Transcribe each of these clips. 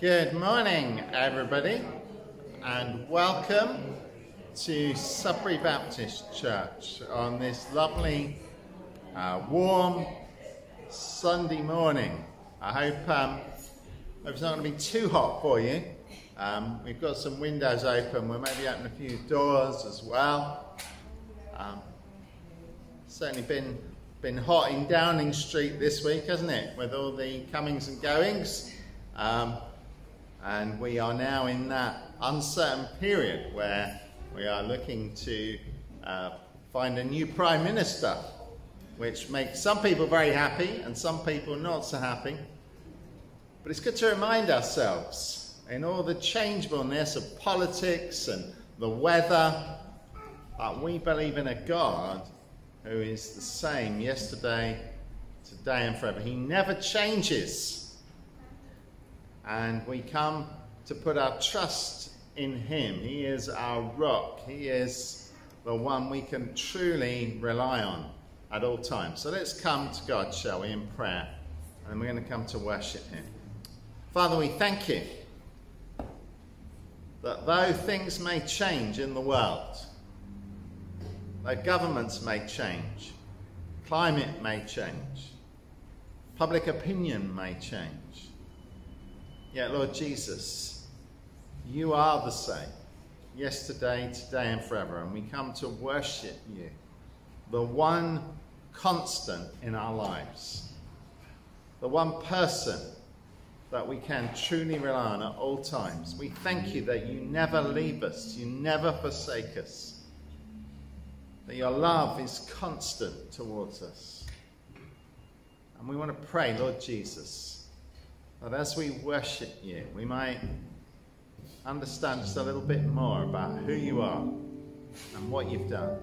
Good morning, everybody, and welcome to Sudbury Baptist Church on this lovely, uh, warm Sunday morning. I hope, um, it's not going to be too hot for you. Um, we've got some windows open. We'll maybe open a few doors as well. Um, certainly been been hot in Downing Street this week, hasn't it? With all the comings and goings. Um, and we are now in that uncertain period where we are looking to uh, find a new Prime Minister, which makes some people very happy and some people not so happy. But it's good to remind ourselves in all the changeableness of politics and the weather that we believe in a God who is the same yesterday, today, and forever. He never changes. And we come to put our trust in Him. He is our rock, He is the one we can truly rely on at all times. So let's come to God, shall we, in prayer. And we're going to come to worship Him. Father, we thank you that though things may change in the world, Though governments may change, climate may change, public opinion may change. Yet, Lord Jesus, you are the same, yesterday, today, and forever. And we come to worship you, the one constant in our lives, the one person that we can truly rely on at all times. We thank you that you never leave us, you never forsake us that your love is constant towards us. And we want to pray, Lord Jesus, that as we worship you, we might understand just a little bit more about who you are and what you've done.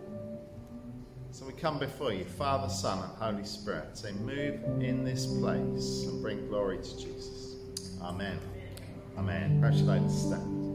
So we come before you, Father, Son, and Holy Spirit. Say, move in this place and bring glory to Jesus. Amen. Amen. Perhaps you'd stand.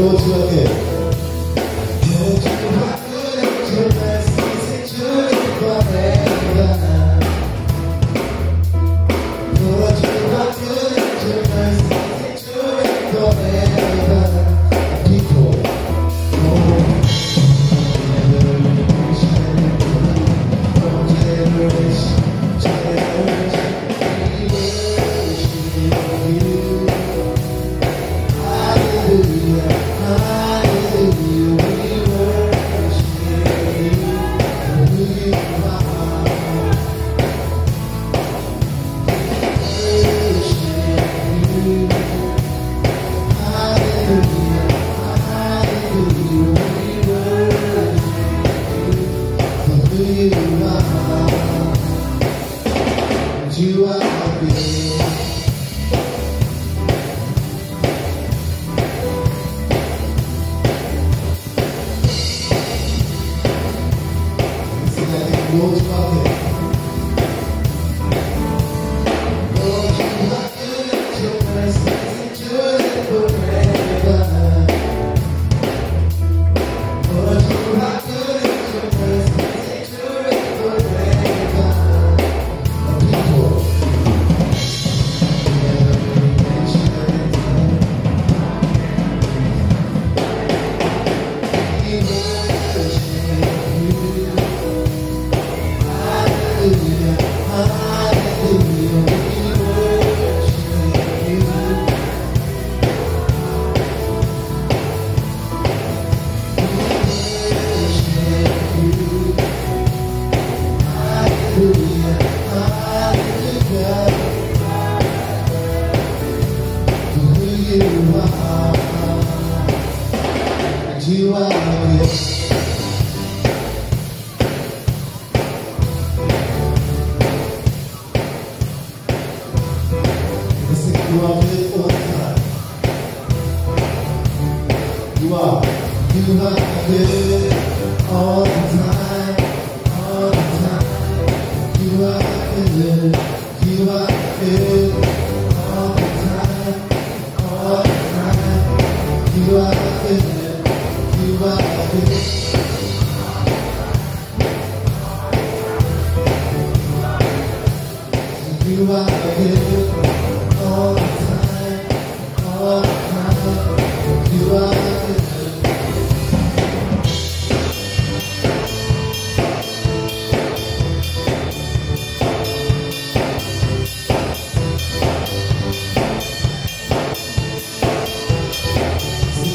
Lord, you are.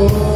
For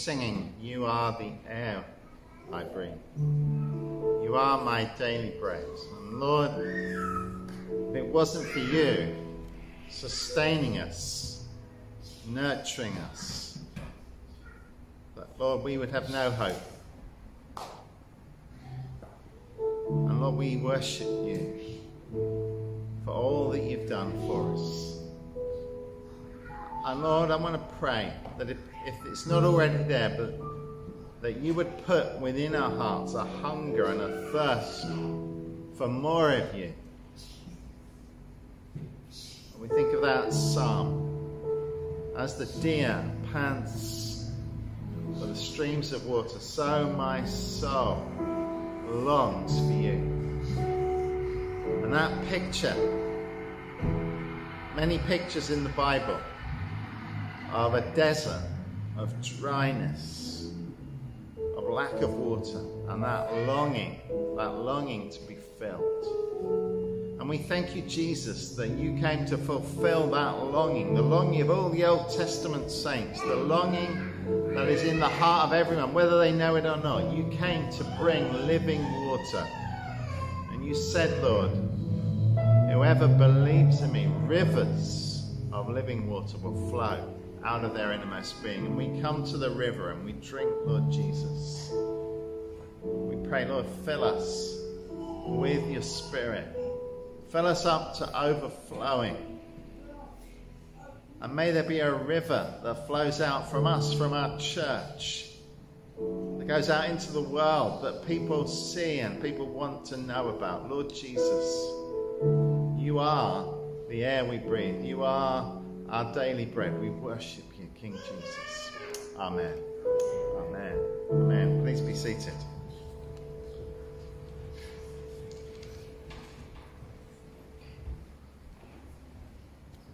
singing, You are the air I breathe. You are my daily bread. And Lord, if it wasn't for you sustaining us, nurturing us, that Lord, we would have no hope. And Lord, we worship you for all that you've done for us. And Lord, I want to pray that if, if it's not already there, but that you would put within our hearts a hunger and a thirst for more of you. And We think of that psalm as the deer pants for the streams of water, so my soul longs for you. And that picture, many pictures in the Bible of a desert, of dryness, of lack of water, and that longing, that longing to be filled. And we thank you, Jesus, that you came to fulfill that longing, the longing of all the Old Testament saints, the longing that is in the heart of everyone, whether they know it or not. You came to bring living water. And you said, Lord, whoever believes in me, rivers of living water will flow out of their innermost being. And we come to the river and we drink, Lord Jesus. We pray, Lord, fill us with your spirit. Fill us up to overflowing. And may there be a river that flows out from us, from our church, that goes out into the world that people see and people want to know about. Lord Jesus, you are the air we breathe. You are our daily bread. We worship you, King Jesus. Amen. Amen. Amen. Please be seated.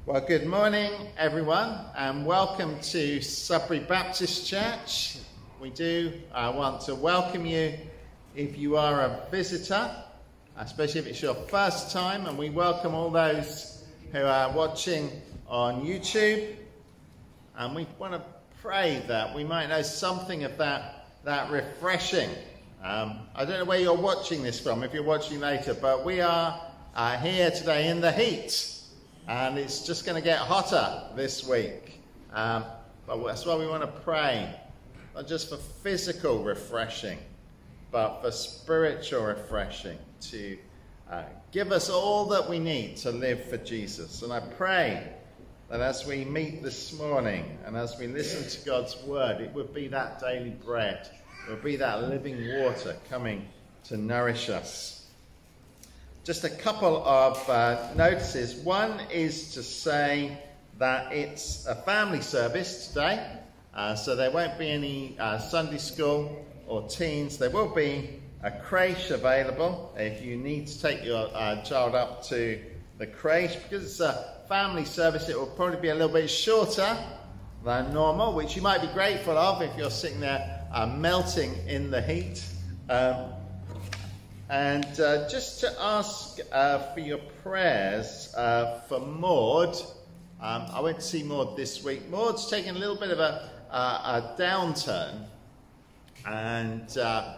Well, good morning, everyone, and welcome to Sudbury Baptist Church. We do uh, want to welcome you if you are a visitor, especially if it's your first time, and we welcome all those who are watching on YouTube. And we want to pray that we might know something of that, that refreshing. Um, I don't know where you're watching this from, if you're watching later, but we are uh, here today in the heat and it's just going to get hotter this week. Um, but that's why we want to pray, not just for physical refreshing, but for spiritual refreshing to uh, give us all that we need to live for Jesus. And I pray that as we meet this morning and as we listen to God's word, it would be that daily bread, it would be that living water coming to nourish us just a couple of uh, notices. One is to say that it's a family service today. Uh, so there won't be any uh, Sunday school or teens. There will be a creche available if you need to take your uh, child up to the creche. Because it's a family service, it will probably be a little bit shorter than normal, which you might be grateful of if you're sitting there uh, melting in the heat. Um, and uh, just to ask uh, for your prayers uh, for Maud. Um, I went to see Maud this week. Maud's taken a little bit of a, a downturn, and uh,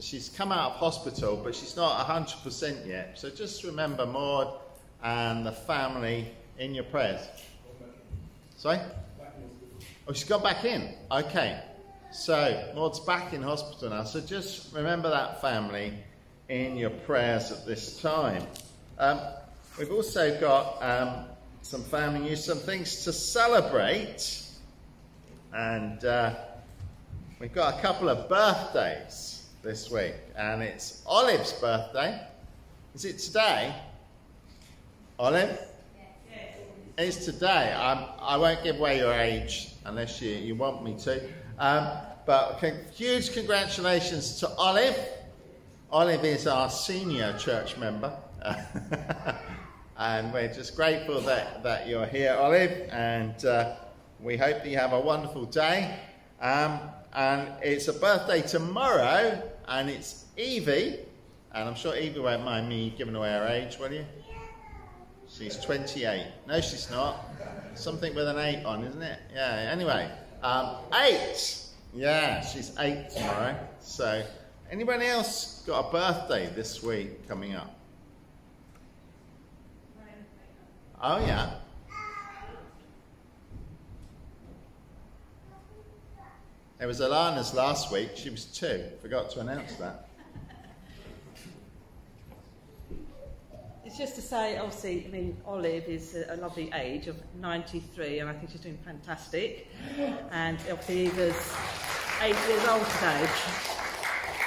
she's come out of hospital, but she's not 100% yet. So just remember Maud and the family in your prayers. Sorry? Oh, she's got back in. Okay. So Maud's back in hospital now. So just remember that family in your prayers at this time. Um, we've also got um, some family news, some things to celebrate. And uh, we've got a couple of birthdays this week. And it's Olive's birthday. Is it today? Olive? It's today. I'm, I will not give away your age unless you, you want me to. Um, but huge congratulations to Olive. Olive is our senior church member. and we're just grateful that, that you're here, Olive. And uh, we hope that you have a wonderful day. Um, and it's a birthday tomorrow, and it's Evie. And I'm sure Evie won't mind me giving away her age, will you? She's 28. No, she's not. Something with an 8 on, isn't it? Yeah, anyway. Um, 8! Yeah, she's 8 tomorrow. So Anybody else got a birthday this week coming up? Oh, yeah. It was Alana's last week. She was two. Forgot to announce that. It's just to say, obviously, I mean, Olive is a, lovely age of 93, and I think she's doing fantastic. And obviously, Eva's eight years old today.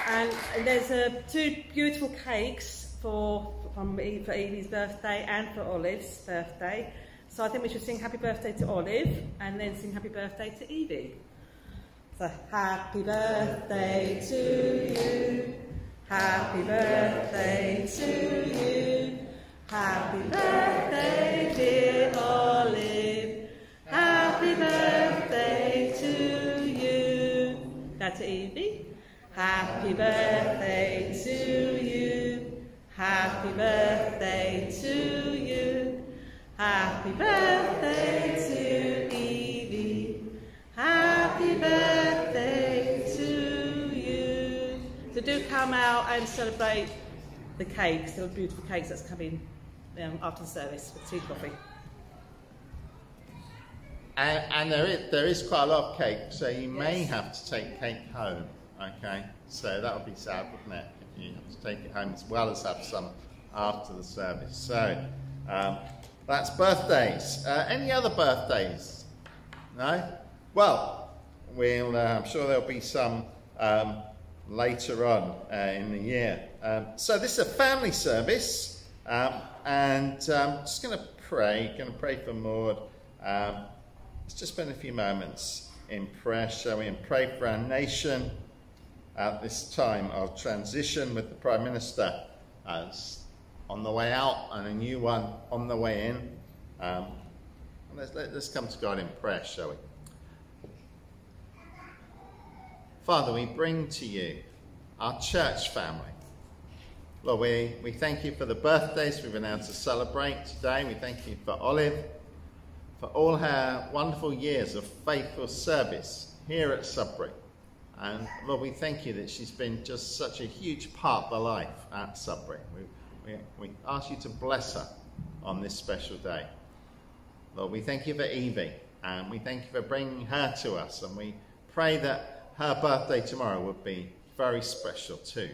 And there's uh, two beautiful cakes for, from, for Evie's birthday and for Olive's birthday. So I think we should sing happy birthday to Olive and then sing happy birthday to Evie. So happy birthday to you. Happy birthday to you. Happy birthday, dear Olive. Happy birthday to you. That's Evie. Happy birthday to you. Happy birthday to you. Happy birthday to Evie. Happy birthday to you. So do come out and celebrate the cakes, the beautiful cakes that's coming um, after the service with tea coffee. And, and, there, is, there is quite a lot of cake, so you yes. may have to take cake home. Okay, so that would be sad, wouldn't it, if you have to take it home as well as have some after the service. So um, that's birthdays. Uh, any other birthdays? No? Well, we'll, uh, I'm sure there'll be some um, later on uh, in the year. Um, so this is a family service, um, and I'm um, just going to pray, going to pray for Maud. Um, let's just spend a few moments in prayer, shall we, and pray for our nation at this time of transition with the Prime Minister as on the way out and a new one on the way in. Um, let's, let, us come to God in prayer, shall we? Father, we bring to you our church family. Lord, we, we thank you for the birthdays we've able to celebrate today. We thank you for Olive, for all her wonderful years of faithful service here at Sudbury. And Lord, we thank you that she's been just such a huge part of the life at Sudbury. We, we, we ask you to bless her on this special day. Lord, we thank you for Evie, and we thank you for bringing her to us, and we pray that her birthday tomorrow would be very special too.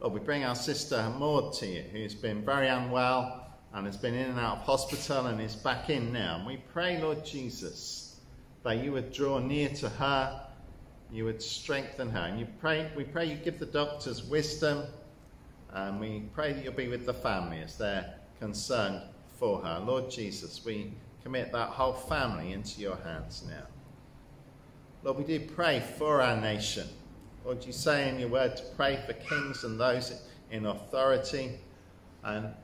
Lord, we bring our sister Maud to you, who's been very unwell and has been in and out of hospital and is back in now. And we pray, Lord Jesus, that you would draw near to her you would strengthen her. And you pray, we pray you give the doctors wisdom, and we pray that you'll be with the family as they're concerned for her. Lord Jesus, we commit that whole family into your hands now. Lord, we do pray for our nation. Lord, you say in your word to pray for kings and those in authority. And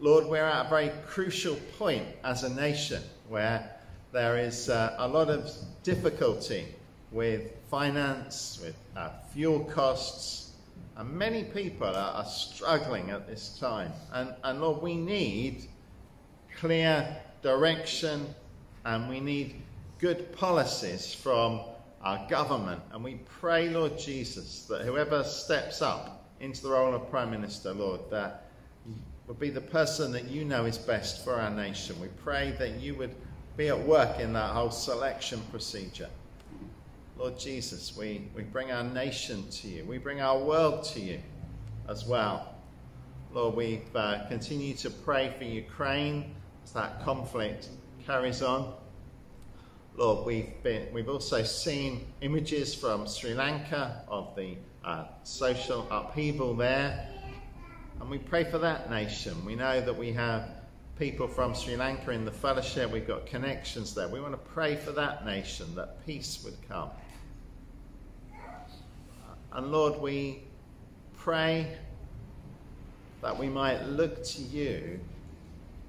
Lord, we're at a very crucial point as a nation where there is uh, a lot of difficulty with finance, with uh, fuel costs, and many people are, are, struggling at this time. And, and Lord, we need clear direction and we need good policies from our government. And we pray, Lord Jesus, that whoever steps up into the role of Prime Minister, Lord, that would be the person that you know is best for our nation. We pray that you would be at work in that whole selection procedure. Lord Jesus, we, we bring our nation to you. We bring our world to you as well. Lord, we uh, continue to pray for Ukraine as that conflict carries on. Lord, we've, been, we've also seen images from Sri Lanka of the uh, social upheaval there. And we pray for that nation. We know that we have people from Sri Lanka in the fellowship. We've got connections there. We want to pray for that nation, that peace would come. And Lord, we pray that we might look to you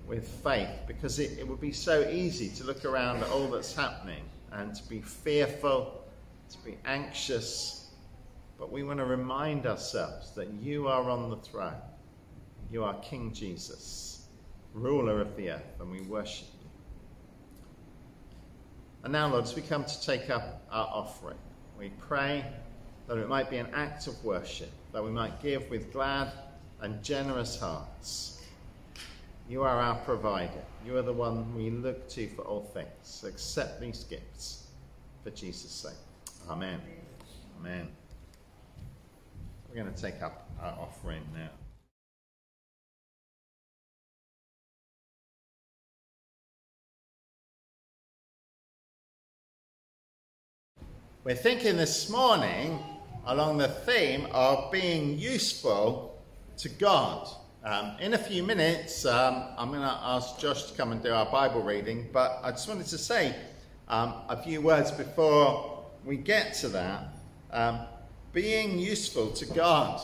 with faith because it, it would be so easy to look around at all that's happening and to be fearful, to be anxious. But we want to remind ourselves that you are on the throne. You are King Jesus ruler of the earth, and we worship you. And now, Lord, as we come to take up our offering, we pray that it might be an act of worship, that we might give with glad and generous hearts. You are our provider. You are the one we look to for all things. Accept these gifts for Jesus' sake. Amen. Amen. We're going to take up our offering now. We're thinking this morning along the theme of being useful to God. Um, in a few minutes, um, I'm going to ask Josh to come and do our Bible reading, but I just wanted to say um, a few words before we get to that. Um, being useful to God.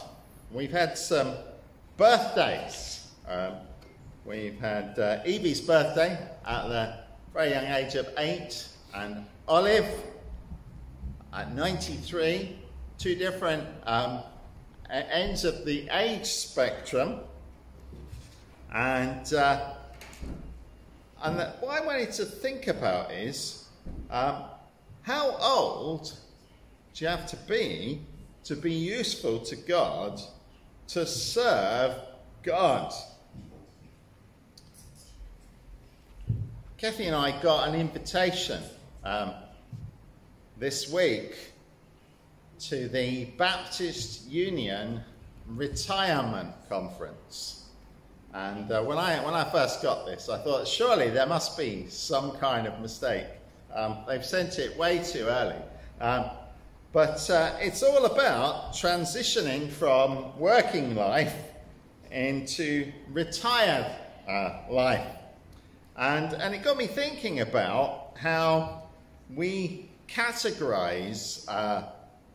We've had some birthdays. Um, we've had uh, Evie's birthday at the very young age of eight, and Olive at 93, two different um, ends of the age spectrum. And, uh, and what I wanted to think about is um, how old do you have to be to be useful to God, to serve God? Kathy and I got an invitation um, this week to the Baptist Union Retirement Conference. And uh, when, I, when I first got this, I thought surely there must be some kind of mistake. Um, they've sent it way too early. Um, but uh, it's all about transitioning from working life into retired uh, life. And, and it got me thinking about how we categorize uh,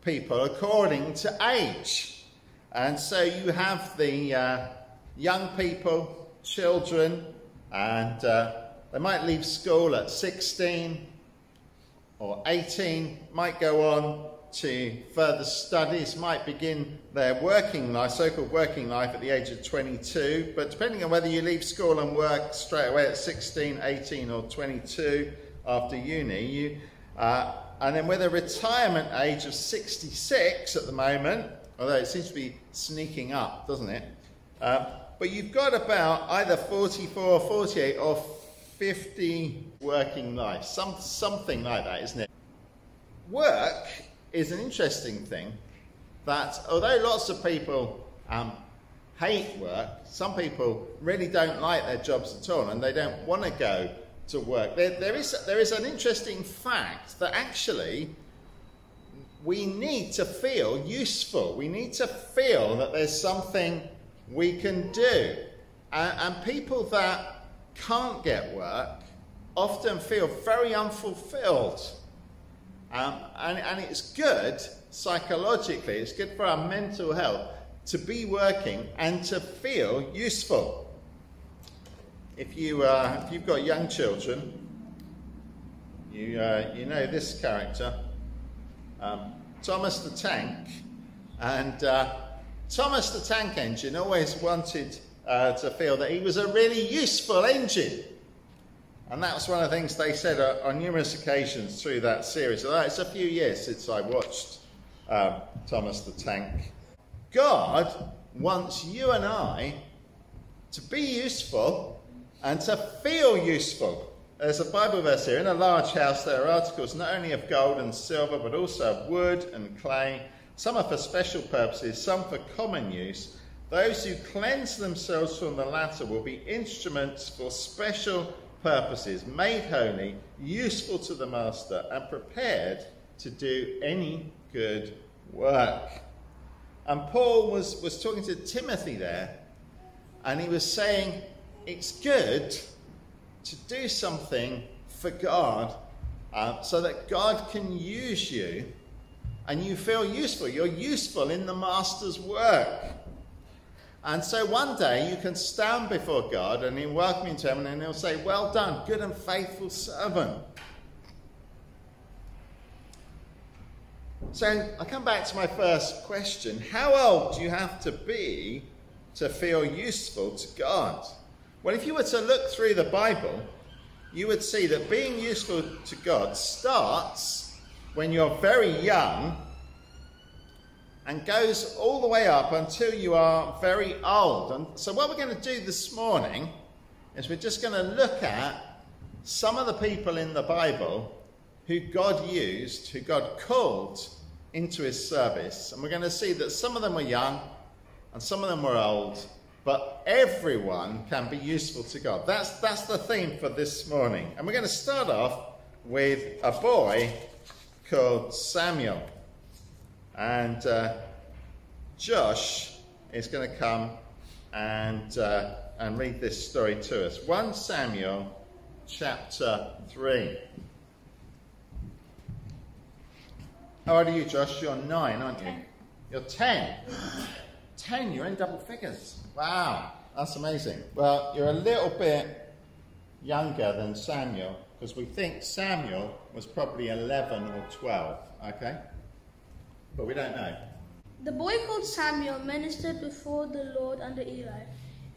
people according to age. And so you have the uh, young people, children, and uh, they might leave school at 16 or 18, might go on to further studies, might begin their working life, so-called working life at the age of 22, but depending on whether you leave school and work straight away at 16, 18 or 22 after uni, you uh, and then with a retirement age of 66 at the moment, although it seems to be sneaking up, doesn't it? Um, but you've got about either 44, or 48 or 50 working lives, some, something like that, isn't it? Work is an interesting thing that although lots of people um, hate work, some people really don't like their jobs at all and they don't want to go to work. There, there, is, there is an interesting fact that actually we need to feel useful. We need to feel that there's something we can do. And, and people that can't get work often feel very unfulfilled. Um, and, and it's good psychologically, it's good for our mental health to be working and to feel useful. If, you, uh, if you've got young children, you, uh, you know this character, um, Thomas the Tank. And uh, Thomas the Tank Engine always wanted uh, to feel that he was a really useful engine. And that was one of the things they said uh, on numerous occasions through that series. Although it's a few years since I watched um, Thomas the Tank. God wants you and I to be useful and to feel useful. There's a Bible verse here. In a large house, there are articles not only of gold and silver, but also of wood and clay. Some are for special purposes, some for common use. Those who cleanse themselves from the latter will be instruments for special purposes, made holy, useful to the master, and prepared to do any good work. And Paul was, was talking to Timothy there, and he was saying, It's good to do something for God uh, so that God can use you and you feel useful. You're useful in the Master's work. And so one day you can stand before God and He'll welcome you to heaven and He'll say, Well done, good and faithful servant. So I come back to my first question How old do you have to be to feel useful to God? Well, if you were to look through the Bible, you would see that being useful to God starts when you're very young and goes all the way up until you are very old. And so, what we're going to do this morning is we're just going to look at some of the people in the Bible who God used, who God called into his service. And we're going to see that some of them were young and some of them were old, but everyone can be useful to God. That's, that's the theme for this morning. And we're going to start off with a boy called Samuel. And uh, Josh is going to come and, uh, and read this story to us. 1 Samuel chapter 3. How old are you, Josh? You're nine, aren't you? You're 10. 10, you're in double figures. Wow, that's amazing. Well, you're a little bit younger than Samuel because we think Samuel was probably 11 or 12, okay? But we don't know. The boy called Samuel ministered before the Lord under Eli.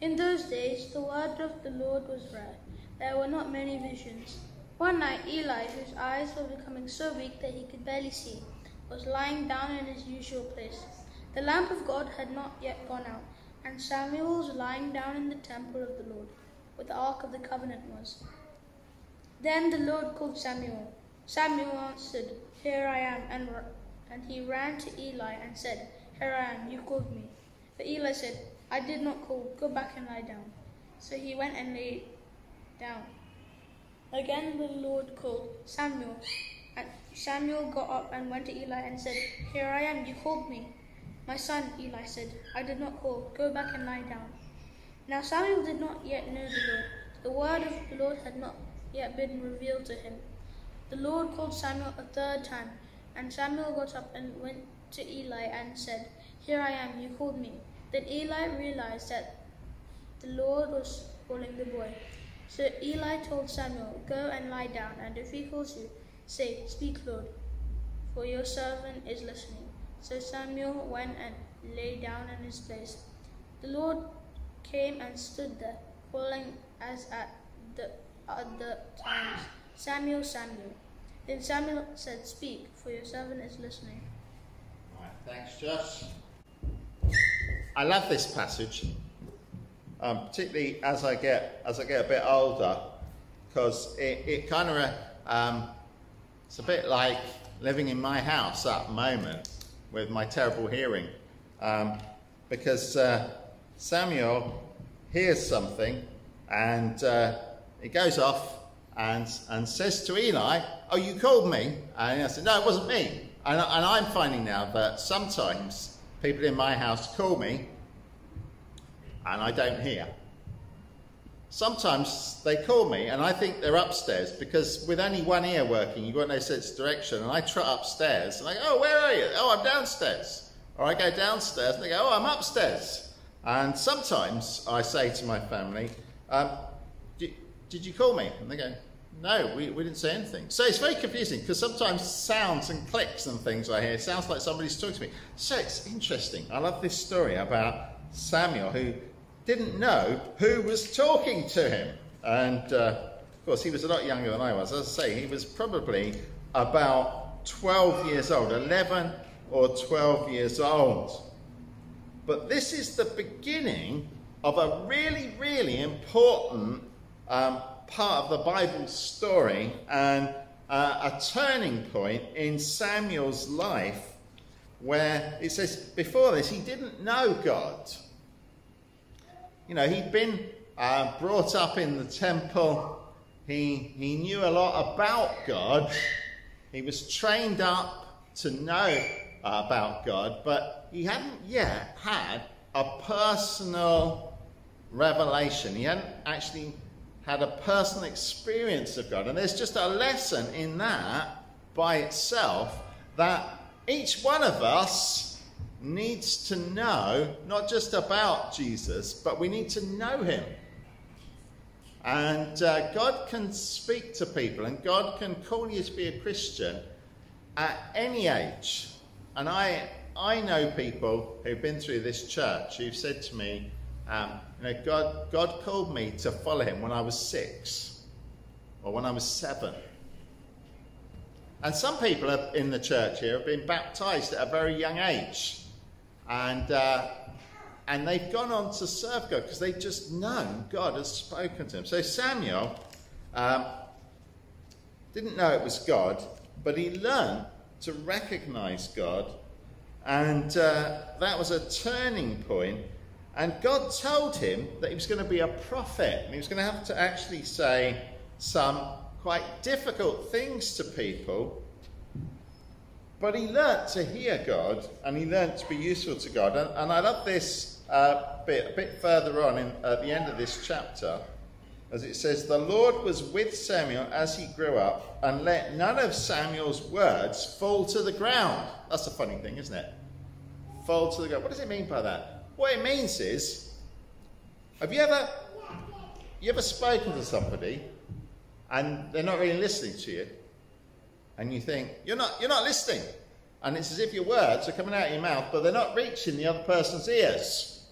In those days, the word of the Lord was rare. There were not many visions. One night, Eli, whose eyes were becoming so weak that he could barely see, was lying down in his usual place. The lamp of God had not yet gone out, and Samuel was lying down in the temple of the Lord, where the ark of the covenant was. Then the Lord called Samuel. Samuel answered, Here I am, and, and he ran to Eli and said, Here I am, you called me. But Eli said, I did not call, go back and lie down. So he went and lay down. Again the Lord called Samuel. And Samuel got up and went to Eli and said, Here I am, you called me. My son, Eli said, I did not call, go back and lie down. Now Samuel did not yet know the Lord. The word of the Lord had not yet been revealed to him. The Lord called Samuel a third time, and Samuel got up and went to Eli and said, Here I am, you called me. Then Eli realized that the Lord was calling the boy. So Eli told Samuel, Go and lie down, and if he calls you, say, Speak, Lord, for your servant is listening. So Samuel went and lay down in his place. The Lord came and stood there, calling as at the other times, Samuel, Samuel. Then Samuel said, Speak, for your servant is listening. All right, thanks, Josh. I love this passage, um, particularly as I get as I get a bit older, because it, it kind of um, it's a bit like living in my house at the moment with my terrible hearing, um, because uh, Samuel hears something and uh, he goes off and, and says to Eli, "Oh, you called me?" And I said, "No, it wasn't me." And, and I'm finding now that sometimes people in my house call me and I don't hear. sometimes they call me and I think they're upstairs because with only one ear working, you've got no sense of direction. And I trot upstairs and I go, Oh, where are you? Oh, I'm downstairs. Or I go downstairs and they go, Oh, I'm upstairs. And sometimes I say to my family, um, did, did you call me? And they go, No, we, we didn't say anything. So it's very confusing because sometimes sounds and clicks and things I hear sounds like somebody's talking to me. So it's interesting. I love this story about Samuel who didn't know who was talking to him. And uh, of course, he was a lot younger than I was. As I say, he was probably about 12 years old, 11 or 12 years old. But this is the beginning of a really, really important um, part of the Bible story and uh, a turning point in Samuel's life where it says before this he didn't know God. You know, he'd been uh, brought up in the temple, he, he knew a lot about God, he was trained up to know uh, about God, but he hadn't yet had a personal revelation. He hadn't actually had a personal experience of God. And there's just a lesson in that by itself that each one of us needs to know not just about Jesus, but we need to know him. And uh, God can speak to people, and God can call you to be a Christian at any age. And I, I know people who've been through this church who've said to me, um, you know, God, God called me to follow him when I was six or when I was seven. And some people in the church here have been baptized at a very young age. And, uh, and they've gone on to serve God because they've just known God has spoken to them. So Samuel um, didn't know it was God, but he learned to recognize God. And uh, that was a turning point. And God told him that he was going to be a prophet. And he was going to have to actually say some quite difficult things to people but he learnt to hear God and he learnt to be useful to God. And, and I love this uh, bit a bit further on in, at the end of this chapter, as it says, The Lord was with Samuel as he grew up and let none of Samuel's words fall to the ground. That's a funny thing, isn't it? Fall to the ground. What does it mean by that? What it means is, have you ever, you ever spoken to somebody and they're not really listening to you? and you think, you're not, you're not listening. And it's as if your words are coming out of your mouth, but they're not reaching the other person's ears.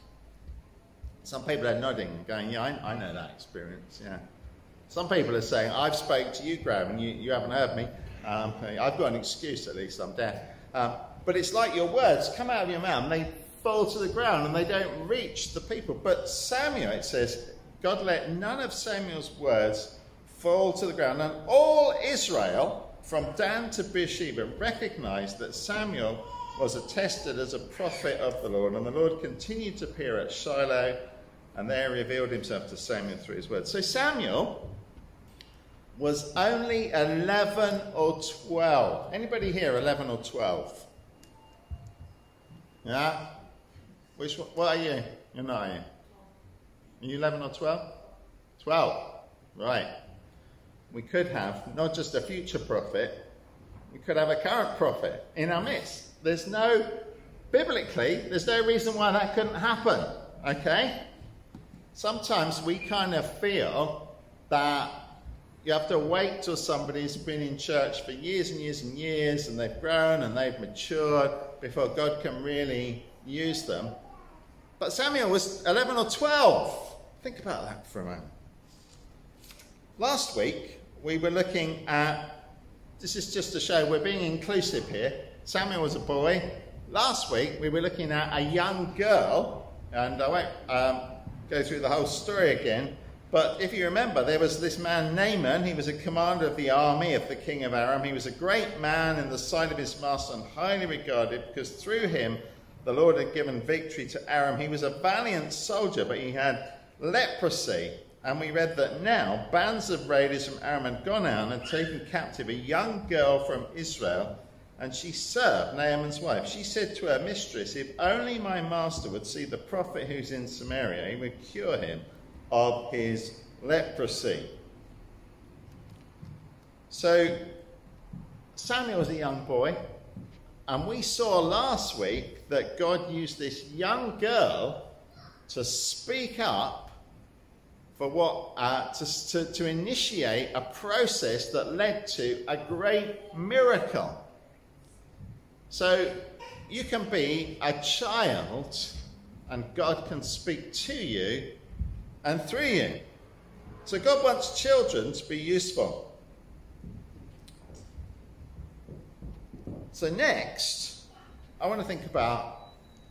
Some people are nodding going, yeah, I, I know that experience, yeah. Some people are saying, I've spoken to you, Graham, and you, you haven't heard me. Um, I've got an excuse, at least, I'm deaf. Um, but it's like your words come out of your mouth and they fall to the ground and they don't reach the people. But Samuel, it says, God let none of Samuel's words fall to the ground. And all Israel from Dan to Beersheba recognized that Samuel was attested as a prophet of the Lord, and the Lord continued to appear at Shiloh, and there revealed himself to Samuel through his words. So Samuel was only 11 or 12. Anybody here 11 or 12? Yeah? Which one? What are you? You're you? Are you 11 or 12? 12. Right we could have not just a future prophet, we could have a current prophet in our midst. There's no, biblically, there's no reason why that couldn't happen, okay? Sometimes we kind of feel that you have to wait till somebody's been in church for years and years and years and they've grown and they've matured before God can really use them. But Samuel was 11 or 12. Think about that for a moment. Last week, we were looking at, this is just to show we're being inclusive here. Samuel was a boy. Last week we were looking at a young girl, and I won't um, go through the whole story again, but if you remember, there was this man Naaman. He was a commander of the army of the king of Aram. He was a great man in the sight of his master and highly regarded because through him the Lord had given victory to Aram. He was a valiant soldier, but he had leprosy and we read that now bands of raiders from Aram had gone out and taken captive a young girl from Israel, and she served Naaman's wife. She said to her mistress, If only my master would see the prophet who's in Samaria, he would cure him of his leprosy. So, Samuel was a young boy, and we saw last week that God used this young girl to speak up for what uh, to, to, to initiate a process that led to a great miracle. So you can be a child, and God can speak to you and through you. So God wants children to be useful. So next, I want to think about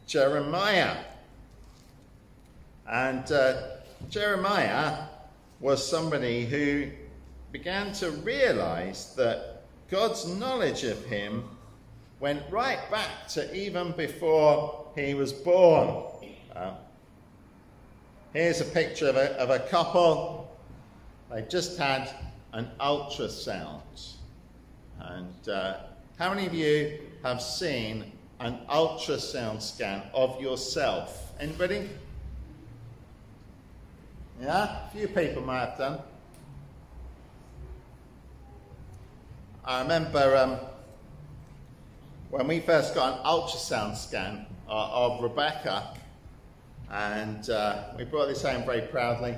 Jeremiah. And uh, Jeremiah was somebody who began to realize that God's knowledge of him went right back to even before he was born. Uh, here's a picture of a, of a couple. They just had an ultrasound. And uh, how many of you have seen an ultrasound scan of yourself? Anybody? Yeah, a few people might have done. I remember um, when we first got an ultrasound scan uh, of Rebecca, and uh, we brought this home very proudly.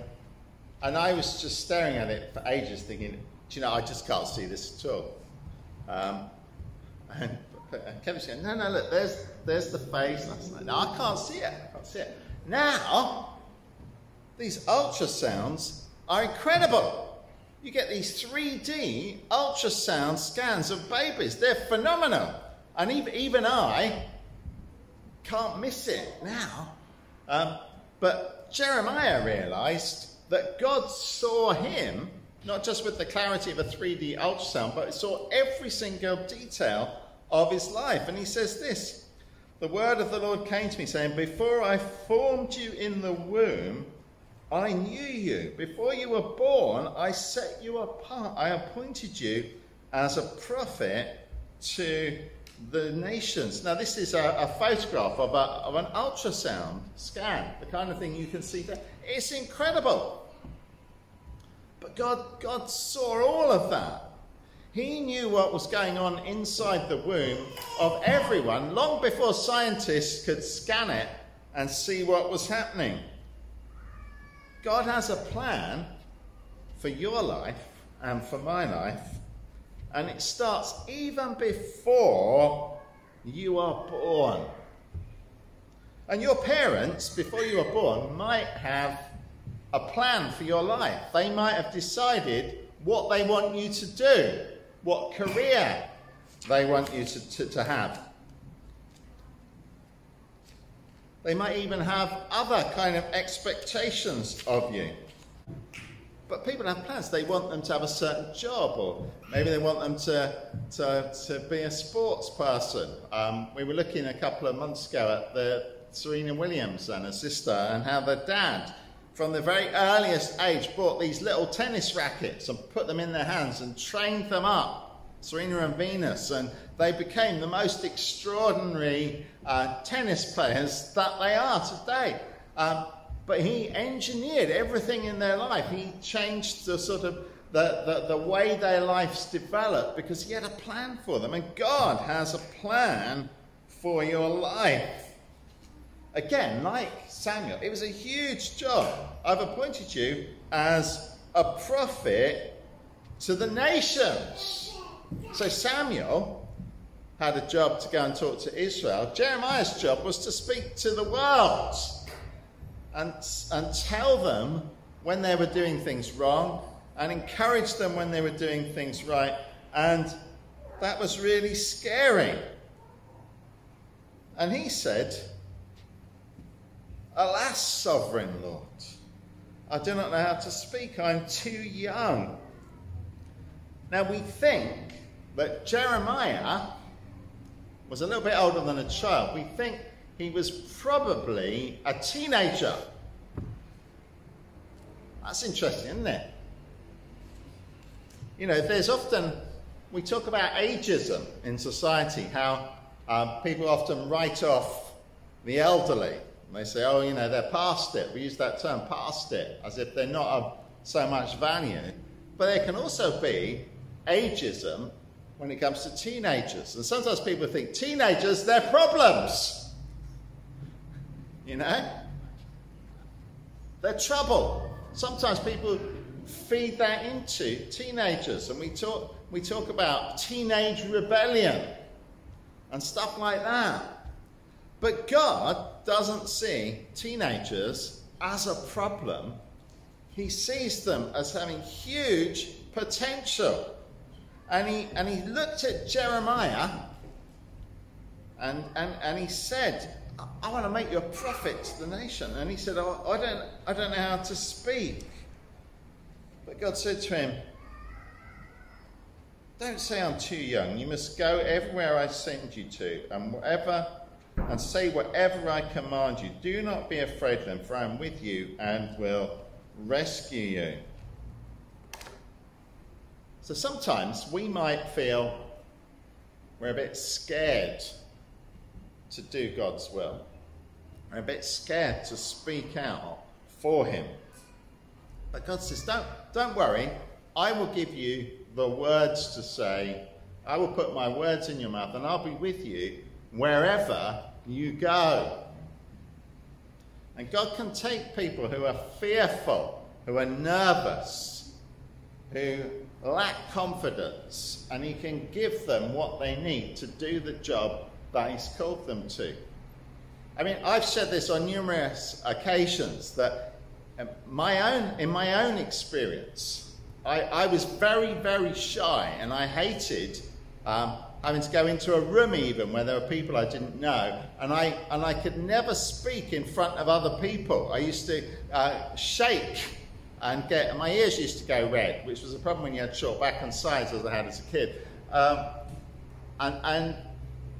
And I was just staring at it for ages, thinking, do you know, I just can't see this at all. Um, and Kevin said, no, no, look, there's, there's the face. And I like, no, I can't see it. I can't see it. Now, these ultrasounds are incredible. You get these 3D ultrasound scans of babies. They're phenomenal. And even, even I can't miss it now. Um, but Jeremiah realized that God saw him, not just with the clarity of a 3D ultrasound, but he saw every single detail of his life. And he says this The word of the Lord came to me, saying, Before I formed you in the womb, I knew you. Before you were born, I set you apart. I appointed you as a prophet to the nations. Now, this is a, a photograph of, a, of an ultrasound scan, the kind of thing you can see there. It's incredible. But God, God saw all of that. He knew what was going on inside the womb of everyone long before scientists could scan it and see what was happening. God has a plan for your life and for my life, and it starts even before you are born. And your parents, before you were born, might have a plan for your life. They might have decided what they want you to do, what career they want you to, to, to have. They might even have other kind of expectations of you. But people have plans. They want them to have a certain job, or maybe they want them to, to, to be a sports person. Um, we were looking a couple of months ago at the Serena Williams and her sister, and how their dad, from the very earliest age, bought these little tennis rackets and put them in their hands and trained them up. Serena and Venus, and they became the most extraordinary uh, tennis players that they are today. Um, but he engineered everything in their life. He changed the sort of the, the, the way their lives developed because he had a plan for them. And God has a plan for your life. Again, like Samuel, it was a huge job. I've appointed you as a prophet to the nations. So Samuel had a job to go and talk to Israel. Jeremiah's job was to speak to the world and, and tell them when they were doing things wrong and encourage them when they were doing things right. And that was really scary. And he said, Alas, sovereign Lord, I do not know how to speak. I'm too young. Now we think that Jeremiah was a little bit older than a child. We think he was probably a teenager. That's interesting, isn't it? You know, there's often, we talk about ageism in society, how um, people often write off the elderly. And they say, oh, you know, they're past it. We use that term, past it, as if they're not a so much value. But there can also be ageism when it comes to teenagers. And sometimes people think teenagers, they're problems. You know? They're trouble. Sometimes people feed that into teenagers, and we talk, we talk about teenage rebellion and stuff like that. But God doesn't see teenagers as a problem, He sees them as having huge potential. And he, and he looked at Jeremiah and, and, and he said, I, I want to make you a prophet to the nation. And he said, oh, I, don't, I don't know how to speak. But God said to him, Don't say I'm too young. You must go everywhere I send you to, and whatever and say whatever I command you. Do not be afraid of them, for I am with you and will rescue you. So sometimes we might feel we're a bit scared to do God's will. We're a bit scared to speak out for Him. But God says, don't, don't worry, I will give you the words to say. I will put my words in your mouth and I'll be with you wherever you go. And God can take people who are fearful, who are nervous, who lack confidence, and He can give them what they need to do the job that He's called them to. I mean, I've said this on numerous occasions that um, my own, in my own experience, I, I was very, very shy and I hated um, having to go into a room even where there were people I didn't know, and I, and I could never speak in front of other people. I used to uh, shake and get and my ears used to go red, which was a problem when you had short back and sides, as I had as a kid. Um, and, and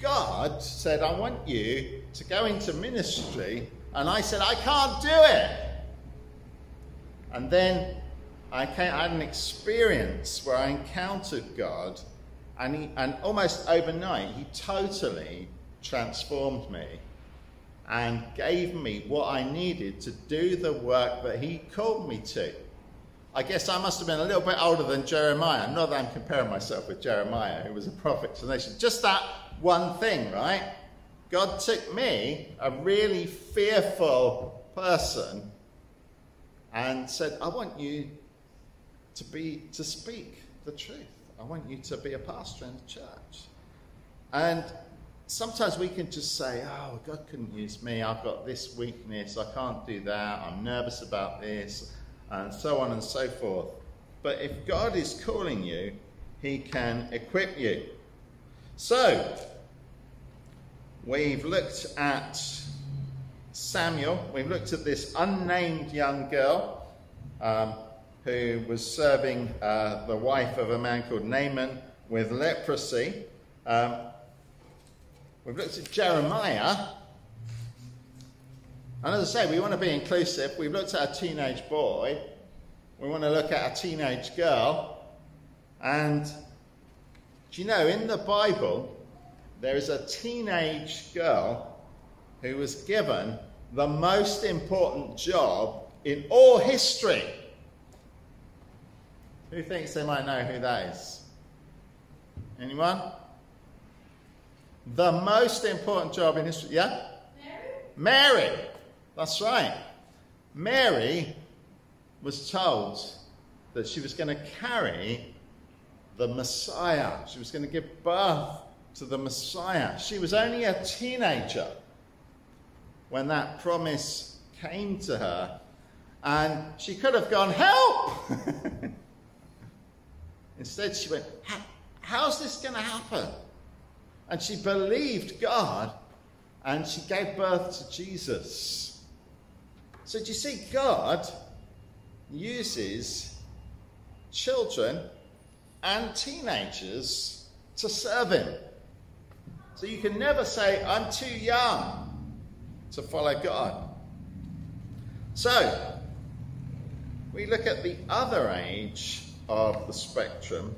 God said, I want you to go into ministry. And I said, I can't do it. And then I, came, I had an experience where I encountered God, and, he, and almost overnight, He totally transformed me and gave me what I needed to do the work that he called me to. I guess I must have been a little bit older than Jeremiah. Not that I'm comparing myself with Jeremiah, who was a prophet to the nation. Just that one thing, right? God took me, a really fearful person, and said, I want you to be to speak the truth. I want you to be a pastor in the church. And sometimes we can just say, oh, God couldn't use me. I've got this weakness. I can't do that. I'm nervous about this, and so on and so forth. But if God is calling you, He can equip you. So, we've looked at Samuel. We've looked at this unnamed young girl um, who was serving uh, the wife of a man called Naaman with leprosy. Um, We've looked at Jeremiah. And as I say, we want to be inclusive. We've looked at a teenage boy. We want to look at a teenage girl. And do you know, in the Bible, there is a teenage girl who was given the most important job in all history. Who thinks they might know who that is? Anyone? The most important job in history. Yeah? Mary. Mary. That's right. Mary was told that she was going to carry the Messiah. She was going to give birth to the Messiah. She was only a teenager when that promise came to her, and she could have gone, Help! Instead, she went, How's this going to happen? And she believed God and she gave birth to Jesus. So, do you see, God uses children and teenagers to serve Him. So, you can never say, I'm too young to follow God. So, we look at the other age of the spectrum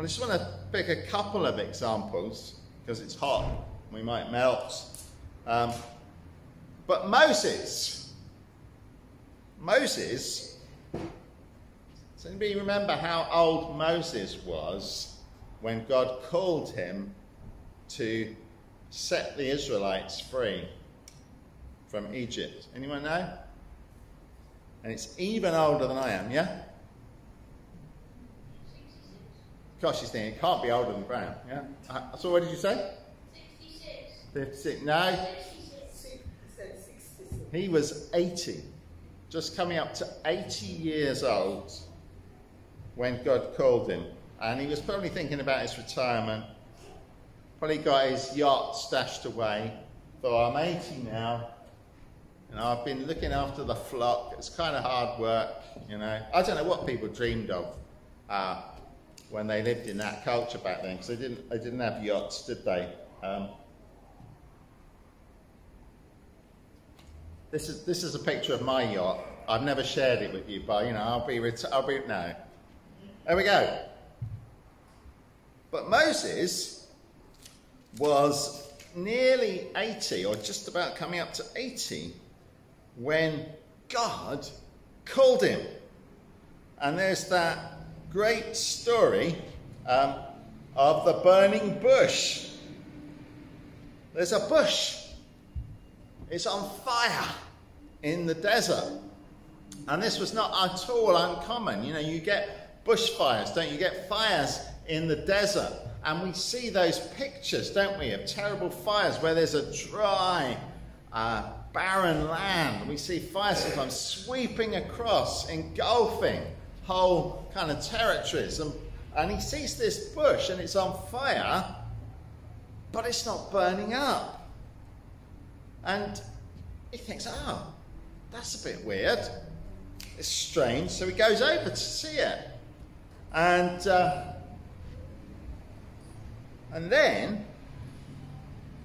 I just want to pick a couple of examples because it's hot. We might melt. Um, but Moses, Moses Does anybody remember how old Moses was when God called him to set the Israelites free from Egypt? Anyone know? And it's even older than I am, yeah? Gosh, he's thinking it can't be older than Brown, yeah? Uh, so what did you say? 56. No, he was 80, just coming up to 80 years old when God called him. And he was probably thinking about his retirement, probably got his yacht stashed away. Thought, I'm 80 now, and I've been looking after the flock. It's kind of hard work, you know. I don't know what people dreamed of uh, when they lived in that culture back then, because they didn't, they didn't have yachts, did they? Um, This is, this is a picture of my yacht. I've never shared it with you, but you know, I'll be, I'll be, no. There we go. But Moses was nearly 80, or just about coming up to 80, when God called him. And there's that great story um, of the burning bush. There's a bush it's on fire in the desert. And this was not at all uncommon. You know, you get bushfires, don't you? get fires in the desert. And we see those pictures, don't we, of terrible fires where there's a dry, uh, barren land. We see fires sometimes sweeping across, engulfing whole kind of territories. And, and he sees this bush and it's on fire, but it's not burning up. And he thinks, oh, that's a bit weird. It's strange. So he goes over to see it. And, uh, and then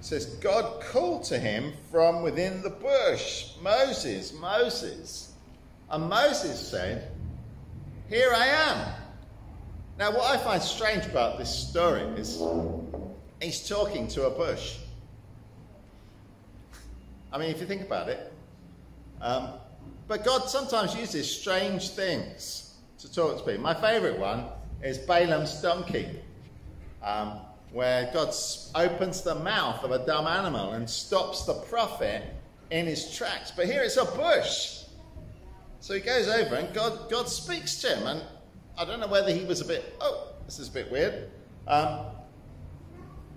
says, God called to him from within the bush, Moses, Moses. And Moses said, Here I am. Now, what I find strange about this story is he's talking to a bush. I mean, if you think about it. Um, but God sometimes uses strange things to talk to people. My favourite one is Balaam's donkey, um, where God opens the mouth of a dumb animal and stops the prophet in his tracks. But here it's a bush. So he goes over and God, God speaks to him. And I don't know whether he was a bit, oh, this is a bit weird. Um,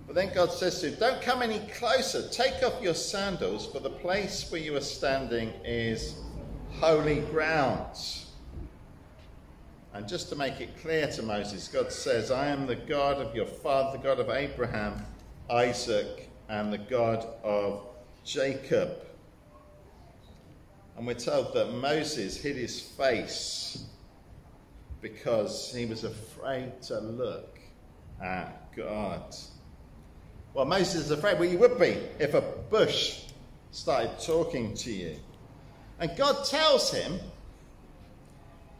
but then God says to him, Don't come any closer. Take off your sandals, for the place where you are standing is holy ground. And just to make it clear to Moses, God says, I am the God of your father, the God of Abraham, Isaac, and the God of Jacob. And we're told that Moses hid his face because he was afraid to look at God. Well, Moses is afraid. Well, you would be if a bush started talking to you. And God tells him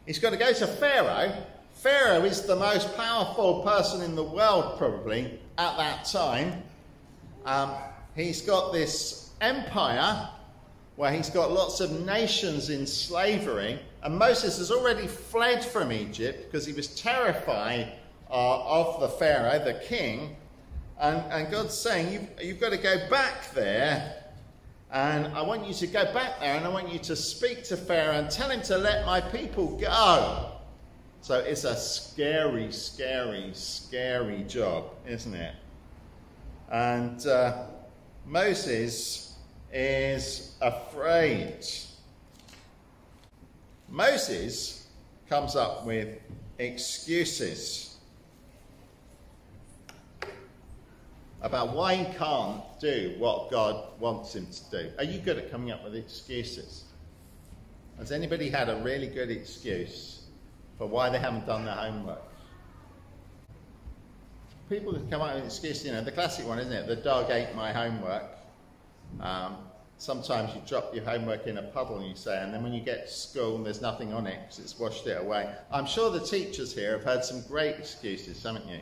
he's got to go to Pharaoh. Pharaoh is the most powerful person in the world, probably, at that time. Um, he's got this empire where he's got lots of nations in slavery. And Moses has already fled from Egypt because he was terrified uh, of the Pharaoh, the king. And, and God's saying, you've, you've got to go back there. And I want you to go back there and I want you to speak to Pharaoh and tell him to let my people go. So it's a scary, scary, scary job, isn't it? And uh, Moses is afraid. Moses comes up with excuses. about why he can't do what God wants him to do. Are you good at coming up with excuses? Has anybody had a really good excuse for why they haven't done their homework? People can come up with excuses, you know, the classic one, isn't it? The dog ate my homework. Um, sometimes you drop your homework in a puddle, and you say, and then when you get to school, and there's nothing on it because it's washed it away. I'm sure the teachers here have had some great excuses, haven't you,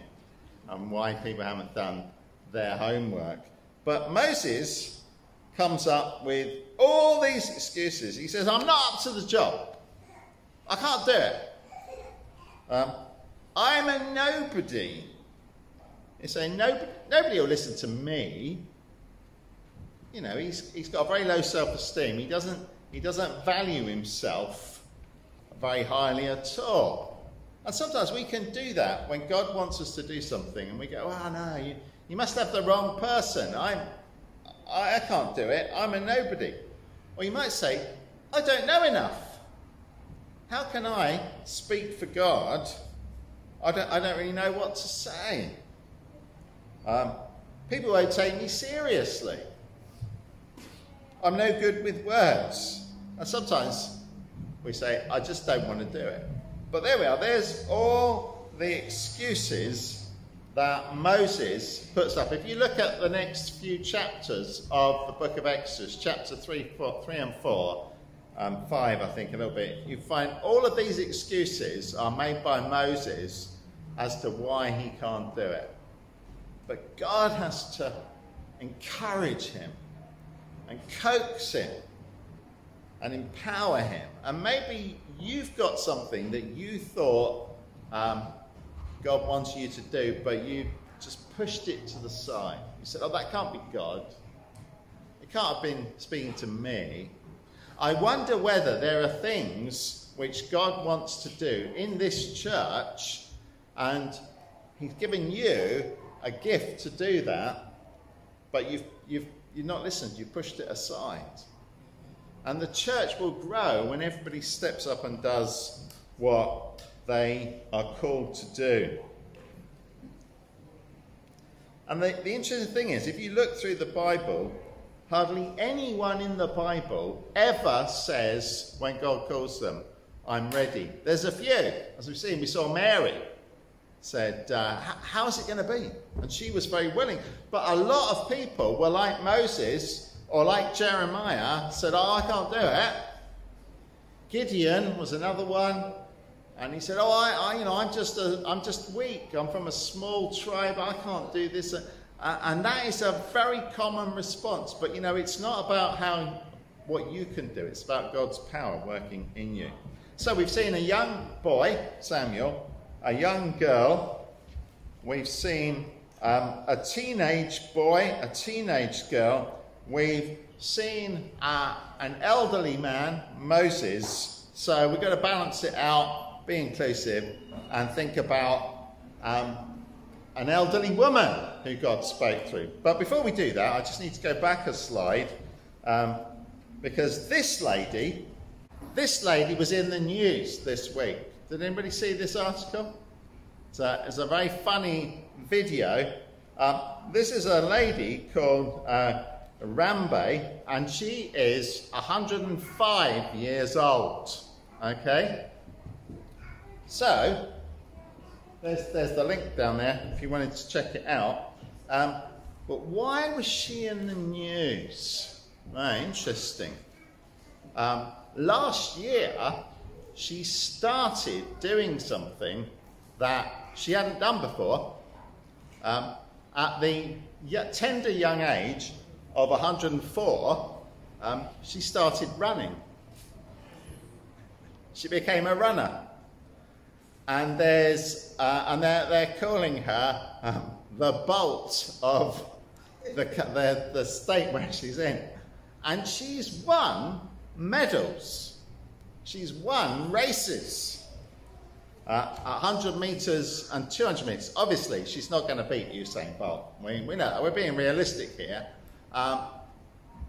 on why people haven't done their homework. But Moses comes up with all these excuses. He says, I'm not up to the job. I can't do it. Um, I'm a nobody. He's saying, nobody, nobody will listen to me. You know, he's, he's got a very low self esteem. He doesn't, he doesn't value himself very highly at all. And sometimes we can do that when God wants us to do something and we go, oh no, you, you must have the wrong person. I'm, I, I can't do it. I'm a nobody. Or you might say, I don't know enough. How can I speak for God? I don't, I don't really know what to say. Um, people won't take me seriously. I'm no good with words. And sometimes we say, I just don't want to do it. But there we are. There's all the excuses that Moses puts up. If you look at the next few chapters of the book of Exodus, chapter 3, four, 3 and 4, um, 5, I think, a little bit, you find all of these excuses are made by Moses as to why he can't do it. But God has to encourage him and coax him and empower him. And maybe you've got something that you thought um, God wants you to do, but you just pushed it to the side. You said, Oh, that can't be God. It can't have been speaking to me. I wonder whether there are things which God wants to do in this church, and He's given you a gift to do that, but you've, you've, you've not listened, you've pushed it aside. And the church will grow when everybody steps up and does what they are called to do. And the, the interesting thing is, if you look through the Bible, hardly anyone in the Bible ever says, when God calls them, I'm ready. There's a few. As we've seen, we saw Mary said, uh, How's it going to be? And she was very willing. But a lot of people were like Moses or like Jeremiah, said, Oh, I can't do it. Gideon was another one. And he said, "Oh, I, I, you know, I'm just, a, I'm just weak. I'm from a small tribe. I can't do this." Uh, and that is a very common response. But you know, it's not about how what you can do. It's about God's power working in you. So we've seen a young boy, Samuel, a young girl. We've seen um, a teenage boy, a teenage girl. We've seen uh, an elderly man, Moses. So we've got to balance it out be inclusive, and think about um, an elderly woman who God spoke through. But before we do that, I just need to go back a slide um, because this lady, this lady was in the news this week. Did anybody see this article? It's a, it's a very funny video. Um, this is a lady called uh, Rambai, and she is 105 years old. Okay? So, there's, there's the link down there if you wanted to check it out. Um, but why was she in the news? Very interesting. Um, last year, she started doing something that she hadn't done before. Um, at the tender young age of 104, um, she started running. She became a runner and there's uh, and they're, they're calling her um, the bolt of the, the, the state where she's in. And she's won medals. She's won races. Uh, 100 metres and 200 metres. Obviously, she's not going to beat Usain Bolt. We, we know, we're being realistic here. Um,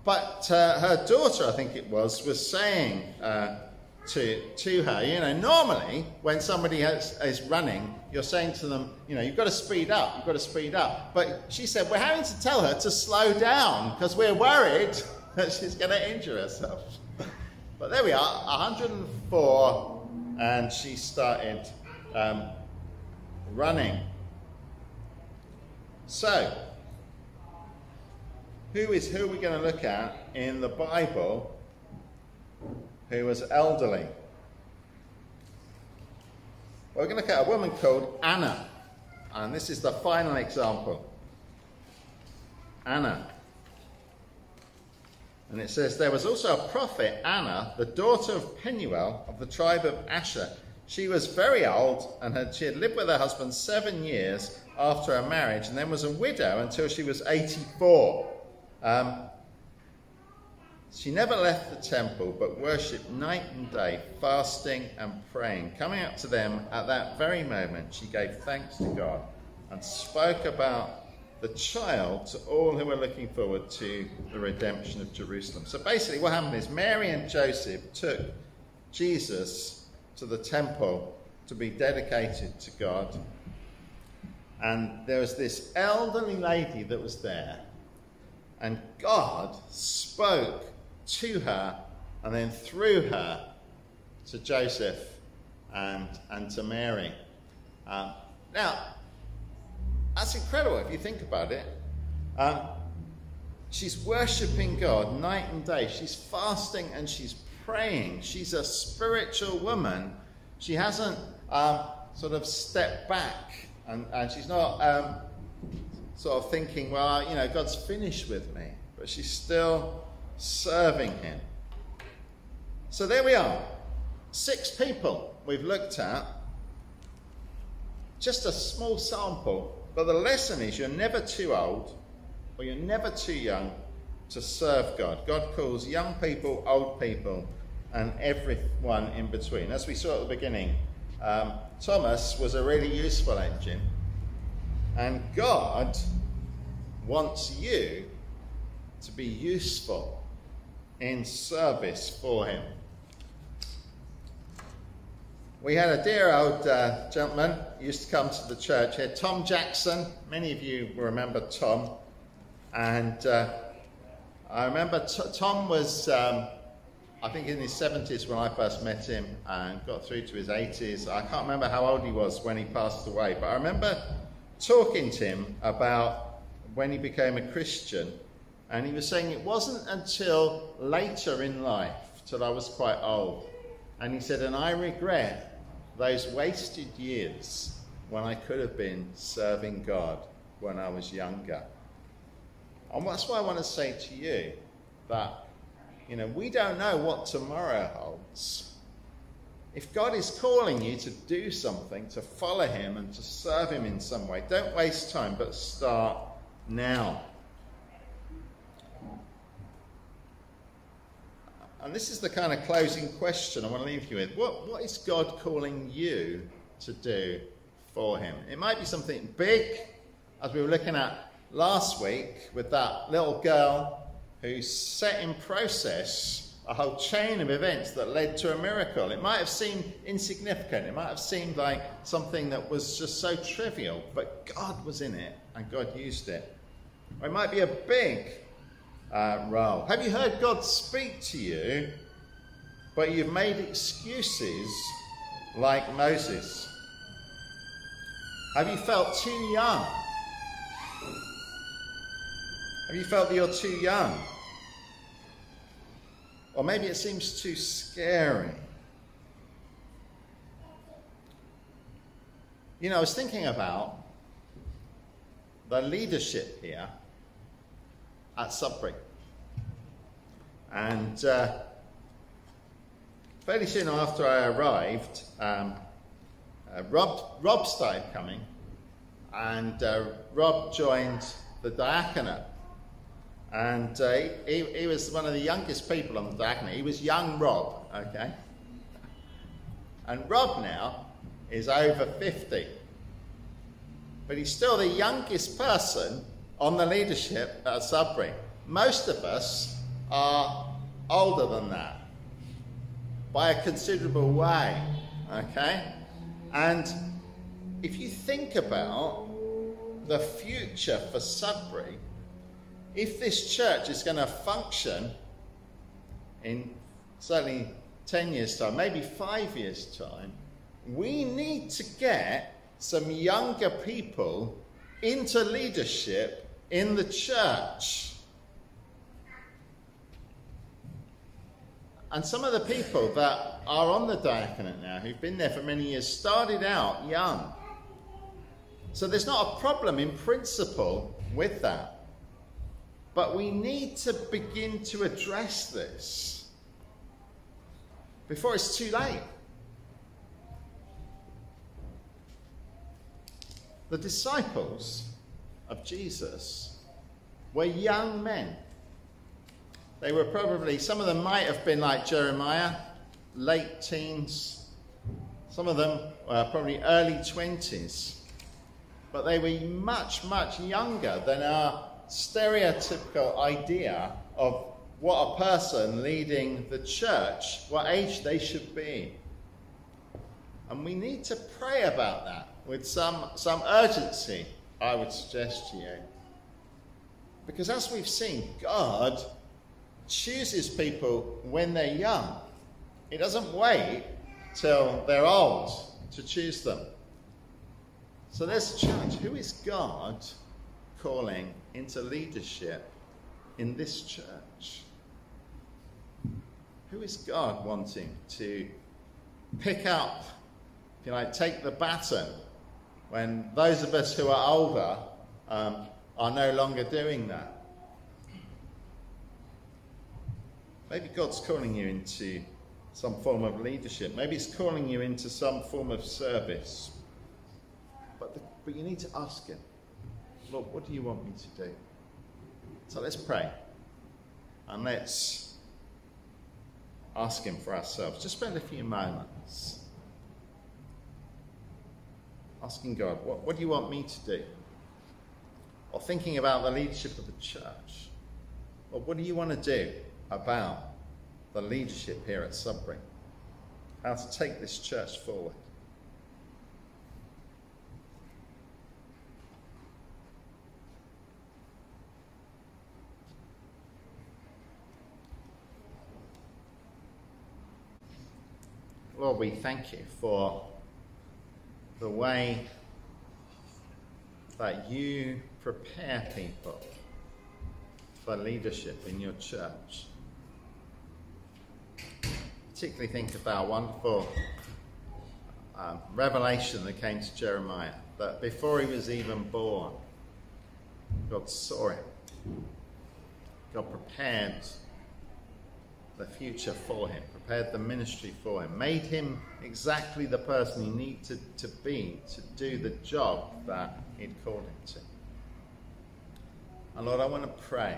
but uh, her daughter, I think it was, was saying uh, to, to her. You know, normally when somebody has, is running, you're saying to them, you know, you've got to speed up, you've got to speed up. But she said, we're having to tell her to slow down because we're worried that she's going to injure herself. But there we are, 104, and she started um, running. So, who is who we're we going to look at in the Bible who was elderly. We're going to look at a woman called Anna, and this is the final example. Anna. And it says, There was also a prophet, Anna, the daughter of Penuel of the tribe of Asher. She was very old and had, she had lived with her husband seven years after her marriage and then was a widow until she was 84. Um, she never left the temple but worshipped night and day, fasting and praying. Coming up to them at that very moment, she gave thanks to God and spoke about the child to all who were looking forward to the redemption of Jerusalem. So basically, what happened is Mary and Joseph took Jesus to the temple to be dedicated to God. And there was this elderly lady that was there, and God spoke to her and then through her to Joseph and, and to Mary. Um, now, that's incredible if you think about it. Um, she's worshipping God night and day. She's fasting and she's praying. She's a spiritual woman. She hasn't um, sort of stepped back and, and she's not um, sort of thinking, well, you know, God's finished with me. But she's still serving Him. So there we are. Six people we've looked at. Just a small sample but the lesson is you're never too old or you're never too young to serve God. God calls young people, old people, and everyone in between. As we saw at the beginning, um, Thomas was a really useful engine, and God wants you to be useful in service for Him. We had a dear old uh, gentleman used to come to the church here, Tom Jackson. Many of you remember Tom. And uh, I remember Tom was, um, I think, in his 70s when I first met him and got through to his 80s. I can't remember how old he was when he passed away, but I remember talking to him about when he became a Christian. And he was saying it wasn't until later in life, till I was quite old. And he said, and I regret those wasted years when I could have been serving God when I was younger. And that's why I want to say to you that, you know, we don't know what tomorrow holds. If God is calling you to do something, to follow Him and to serve Him in some way, don't waste time, but start now. And this is the kind of closing question I want to leave you with. What, what is God calling you to do for Him? It might be something big, as we were looking at last week with that little girl who set in process a whole chain of events that led to a miracle. It might have seemed insignificant, it might have seemed like something that was just so trivial, but God was in it and God used it. Or it might be a big uh, role. Have you heard God speak to you, but you've made excuses like Moses? Have you felt too young? Have you felt that you're too young? Or maybe it seems too scary. You know, I was thinking about the leadership here at Sudbury. And uh, fairly soon after I arrived, um, uh, Rob, Rob started coming, and uh, Rob joined the diaconate. And uh, he, he was one of the youngest people on the diaconate. He was young Rob, okay? And Rob now is over 50. But he's still the youngest person on the leadership at Sudbury. Most of us are older than that by a considerable way, okay? And if you think about the future for Sudbury, if this church is going to function in certainly 10 years' time, maybe five years' time, we need to get some younger people into leadership in the church. And some of the people that are on the diaconate now, who've been there for many years, started out young. So there's not a problem in principle with that. But we need to begin to address this before it's too late. The disciples of Jesus were young men. They were probably, some of them might have been like Jeremiah, late teens. Some of them were probably early 20s. But they were much, much younger than our stereotypical idea of what a person leading the church, what age they should be. And we need to pray about that with some, some urgency, I would suggest to you. Because as we've seen, God chooses people when they're young. He doesn't wait till they're old to choose them. So there's a challenge. Who is God calling into leadership in this church? Who is God wanting to pick up, if you like, take the baton when those of us who are older um, are no longer doing that? Maybe God's calling you into some form of leadership. Maybe He's calling you into some form of service. But, the, but you need to ask Him, Lord, what do you want me to do? So let's pray. And let's ask Him for ourselves. Just spend a few moments asking God, what, what do you want me to do? Or thinking about the leadership of the church. Or what do you want to do about the leadership here at Sudbury? How to take this church forward. Lord, we thank you for the way that you prepare people for leadership in your church. Particularly think about wonderful um, revelation that came to Jeremiah that before he was even born, God saw him. God prepared the future for him, prepared the ministry for him, made him exactly the person he needed to be to do the job that he'd called him to. And Lord, I want to pray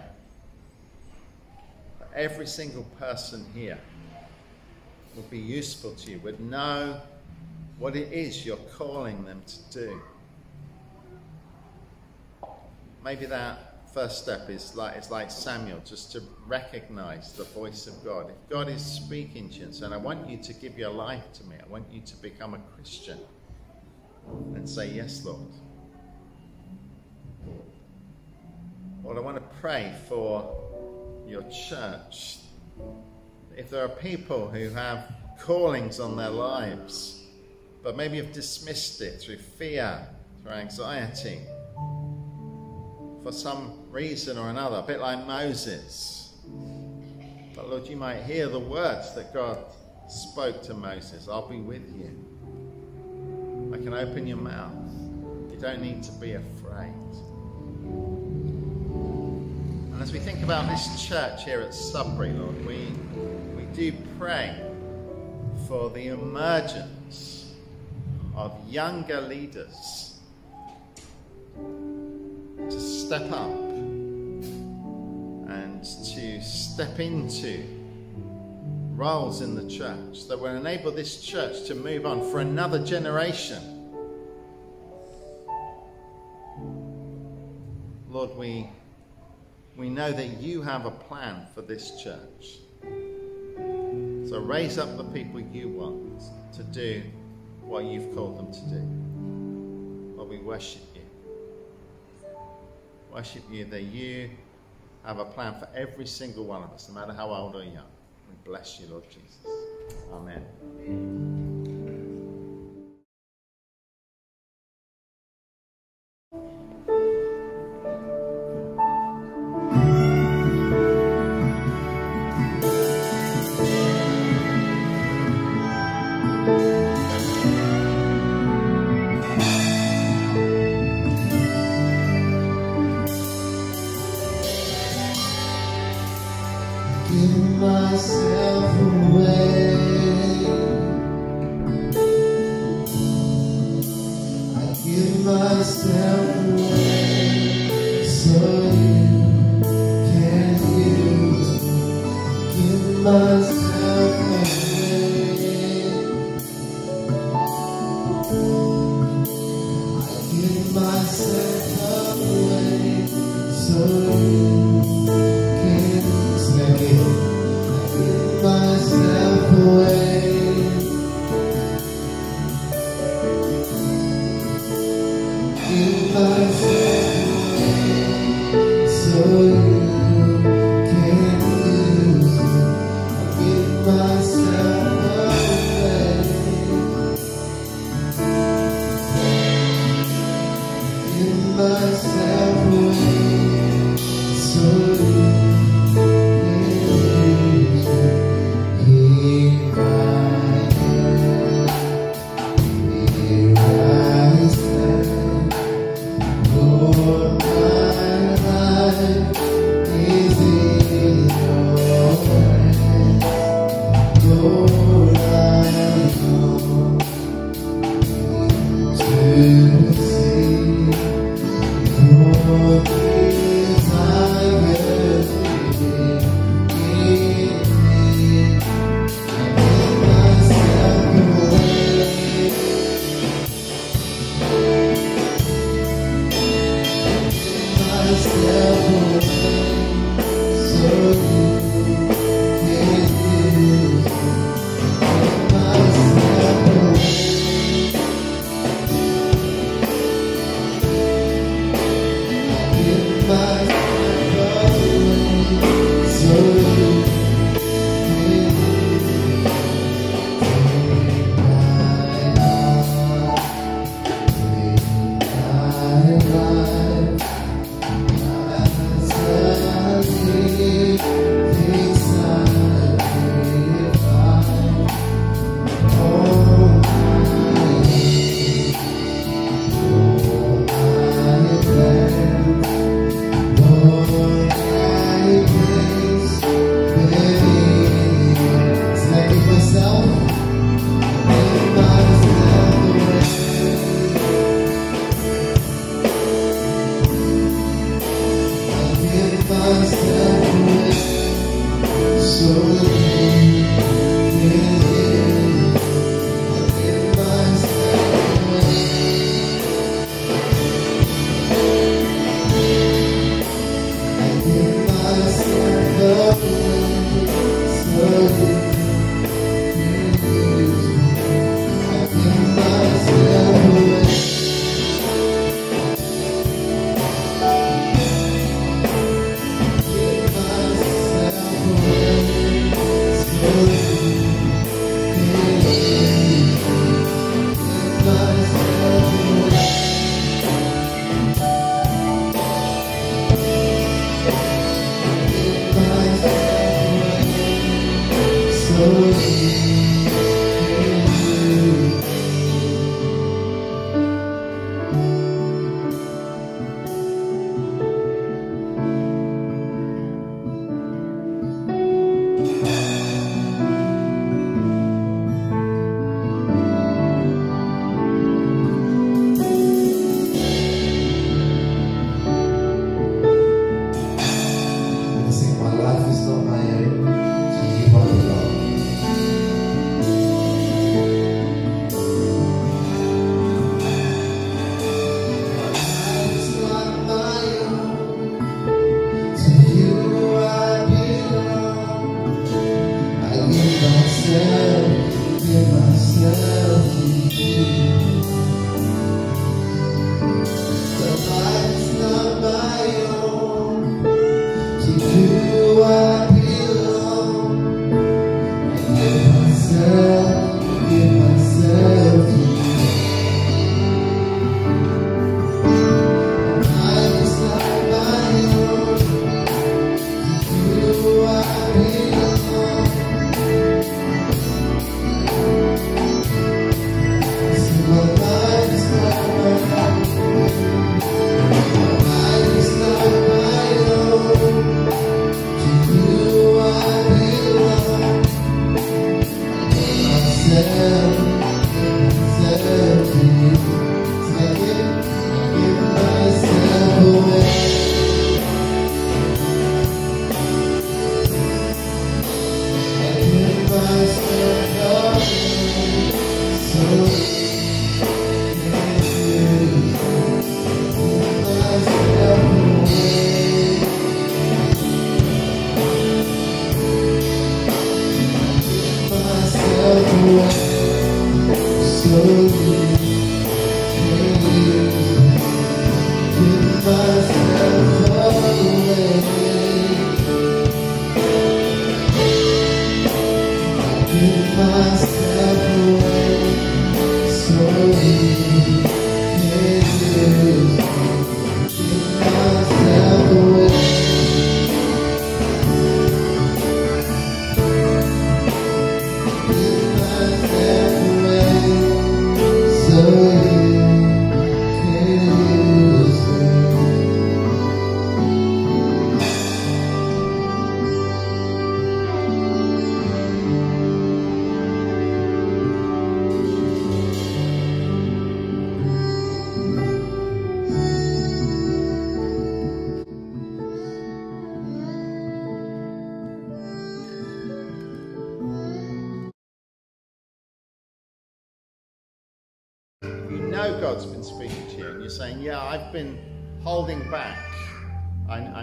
that every single person here will be useful to you, would know what it is you're calling them to do. Maybe that first step is like it's like Samuel, just to recognize the voice of God. If God is speaking to you and saying, I want you to give your life to me, I want you to become a Christian, and say, Yes, Lord. Lord, I want to pray for your church. If there are people who have callings on their lives, but maybe have dismissed it through fear, through anxiety, for some reason or another, a bit like Moses. But Lord, you might hear the words that God spoke to Moses I'll be with you. I can open your mouth. You don't need to be afraid. And as we think about this church here at Sudbury, Lord, we, we do pray for the emergence of younger leaders to step up and to step into roles in the church that will enable this church to move on for another generation. Lord, we, we know that you have a plan for this church. So raise up the people you want to do what you've called them to do. Lord, we worship you worship you that you have a plan for every single one of us, no matter how old or young. We bless you, Lord Jesus. Amen.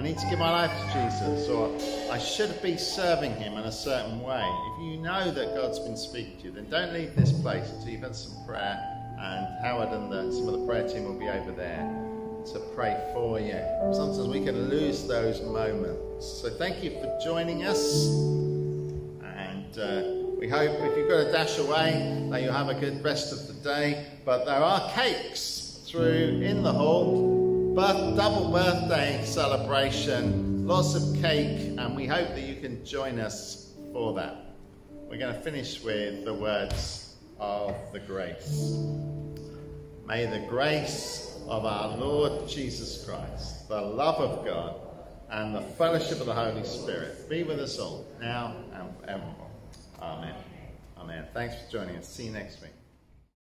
Need to give my life to Jesus, or I should be serving Him in a certain way. If you know that God's been speaking to you, then don't leave this place until you've had some prayer, and Howard and the, some of the prayer team will be over there to pray for you. Sometimes we can lose those moments. So thank you for joining us, and uh, we hope if you've got to dash away that you'll have a good rest of the day. But there are cakes through in the hall birth, double birthday celebration, lots of cake, and we hope that you can join us for that. We're going to finish with the words of the grace. May the grace of our Lord Jesus Christ, the love of God, and the fellowship of the Holy Spirit be with us all, now and forevermore. Amen. Amen. Thanks for joining us. See you next week.